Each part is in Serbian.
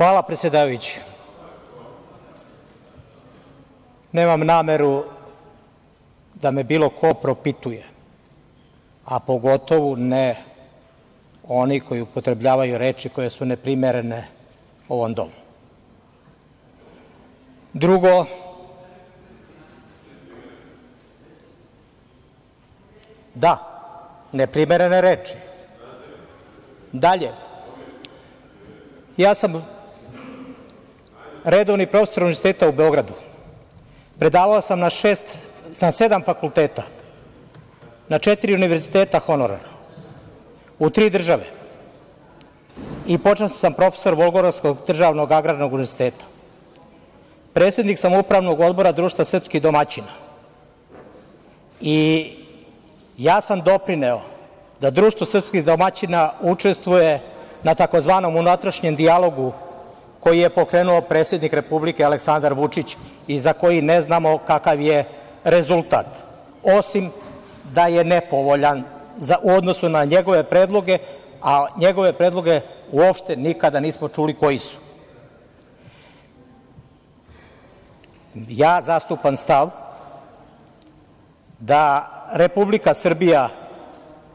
Hvala, predsedavajući. Nemam nameru da me bilo ko propituje, a pogotovo ne oni koji upotrebljavaju reči koje su neprimerene ovom domu. Drugo, da, neprimerene reči. Dalje, ja sam redovni profesor Univerziteta u Beogradu. Predavao sam na šest, na sedam fakulteta, na četiri univerziteta honorarno, u tri države i počasni sam profesor Volgorovskog državnog agrarnog univerziteta. Predsednik sam Upravnog odbora Društva srpskih domaćina i ja sam doprineo da Društvo srpskih domaćina učestvuje na takozvanom unutrašnjem dijalogu koji je pokrenuo predsednik Republike Aleksandar Vučić i za koji ne znamo kakav je rezultat, osim da je nepovoljan za, u odnosu na njegove predloge, a njegove predloge uopšte nikada nismo čuli koji su. Ja zastupam stav da Republika Srbija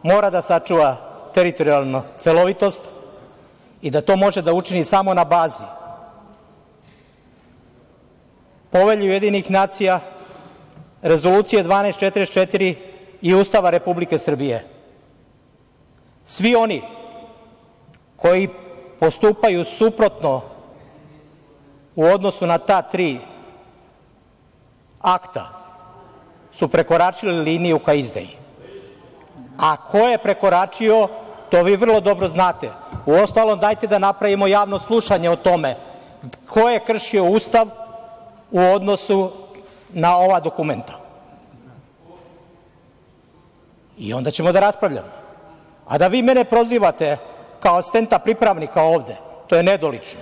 mora da sačuva teritorijalnu celovitost i da to može da učini samo na bazi Povelje Ujedinjenih nacija, Rezolucije 1244 i Ustava Republike Srbije. Svi oni koji postupaju suprotno u odnosu na ta tri akta su prekoračili liniju ka izdeji. A ko je prekoračio, to vi vrlo dobro znate. Uostalom, dajte da napravimo javno slušanje o tome ko je kršio Ustav u odnosu na ova dokumenta. I onda ćemo da raspravljamo. A da vi mene prozivate kao asistenta pripravnika ovde, to je nedolično.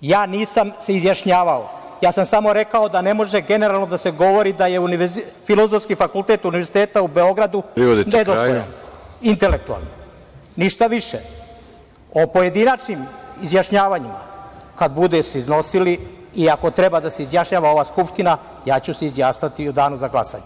Ja nisam se izjašnjavao. Ja sam samo rekao da ne može generalno da se govori da je univerzi... Filozofski fakultet Univerziteta u Beogradu nedostojan, intelektualno. Ništa više. O pojedinačnim izjašnjavanjima, kad bude se iznosili i ako treba da se izjašnjava ova Skupština, ja ću se izjasniti u danu za glasanje.